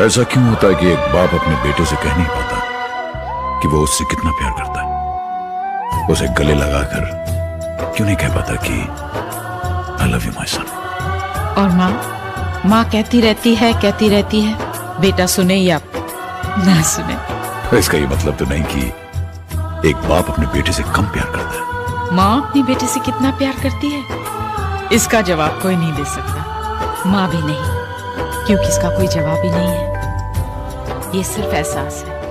ऐसा क्यों होता है कि एक बाप अपने बेटे से कह नहीं पाता कि वो उससे कितना प्यार करता है? उसे गले लगाकर क्यों नहीं कह पाता कि आई लव यू माई सन और माँ माँ कहती रहती है कहती रहती है बेटा सुने या ना सुने? तो इसका ये मतलब तो नहीं कि एक बाप अपने बेटे से कम प्यार करता है। माँ अपने बेटे से कितना प्यार करती है? इसका जवाब कोई नहीं दे सकता। माँ भी नहीं। क्योंकि इसका कोई जवाब ही नहीं है। ये सिर्फ़ एहसास है।